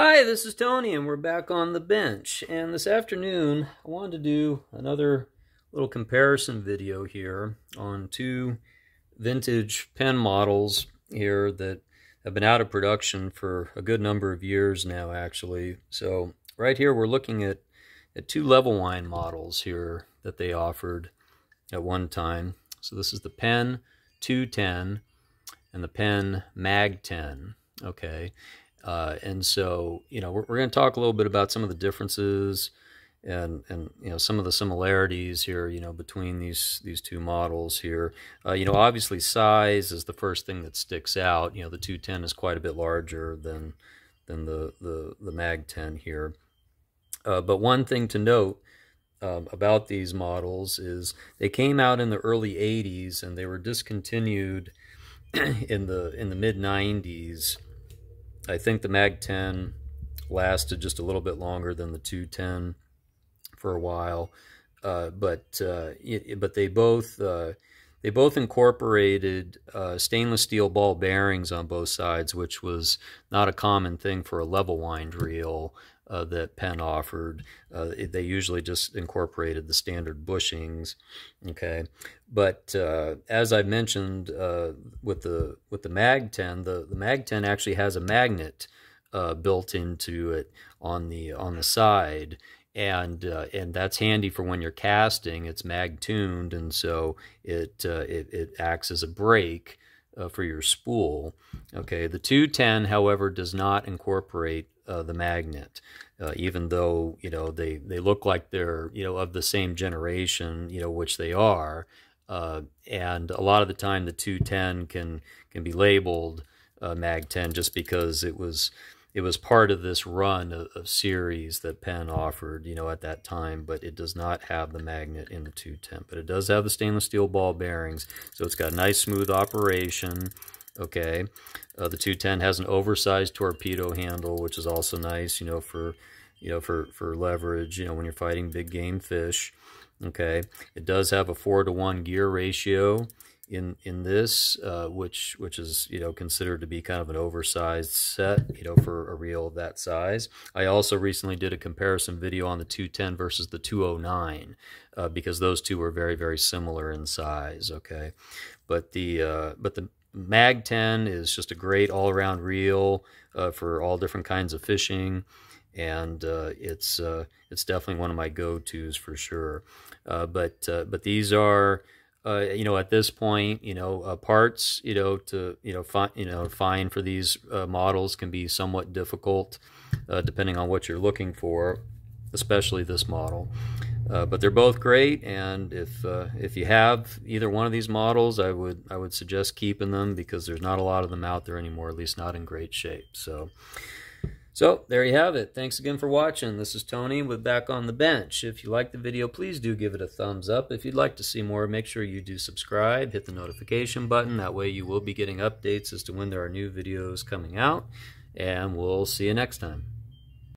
Hi, this is Tony, and we're back on the bench. And this afternoon, I wanted to do another little comparison video here on two vintage Penn models here that have been out of production for a good number of years now, actually. So right here, we're looking at, at two Levelwind models here that they offered at one time. So this is the Penn 210 and the Penn Mag 10. Okay, uh, and so, you know, we're, we're going to talk a little bit about some of the differences and, and, you know, some of the similarities here, you know, between these, these two models here. Uh, you know, obviously size is the first thing that sticks out. You know, the 210 is quite a bit larger than, than the, the, the Mag 10 here. Uh, but one thing to note um, about these models is they came out in the early 80s and they were discontinued in the in the mid 90s I think the Mag 10 lasted just a little bit longer than the 210 for a while, uh, but uh, but they both uh, they both incorporated uh, stainless steel ball bearings on both sides, which was not a common thing for a level wind reel uh, that Penn offered. Uh, they usually just incorporated the standard bushings. Okay, but uh, as I mentioned uh, with the with the Mag 10, the the Mag 10 actually has a magnet uh, built into it on the on the side. And uh, and that's handy for when you're casting. It's mag tuned, and so it it, it acts as a brake for your spool. Okay, the 210, however, does not incorporate uh, the magnet, uh, even though you know they they look like they're you know of the same generation, you know which they are, uh, and a lot of the time the 210 can can be labeled uh, Mag 10 just because it was it was part of this run of, of, series that Penn offered, you know, at that time, but it does not have the magnet in the 210. But it does have the stainless steel ball bearings, so it's got a nice smooth operation. Okay, uh, the 210 has an oversized torpedo handle, which is also nice, you know, for you know for for leverage, you know, when you're fighting big game fish. Okay, it does have a four to one gear ratio in in this, uh, which which is you know considered to be kind of an oversized set, you know, for a reel of that size. I also recently did a comparison video on the 210 versus the 209 uh, because those two were very very similar in size. Okay, but the uh, but the Mag 10 is just a great all around reel uh, for all different kinds of fishing and uh, it's uh, it's definitely one of my go-tos for sure. Uh, but uh, but these are uh, you know, at this point, you know, uh, parts, you know, to you know, find you know, find for these uh, models can be somewhat difficult, depending on what you're looking for, especially this model. Uh, but they're both great, and if uh, if you have either one of these models, I would I would suggest keeping them because there's not a lot of them out there anymore, at least not in great shape. So. So there you have it. Thanks again for watching. This is Tony with Back on the Bench. If you liked the video, please do give it a thumbs up. If you'd like to see more, make sure you do subscribe. Hit the notification button. That way you will be getting updates as to when there are new videos coming out. And we'll see you next time.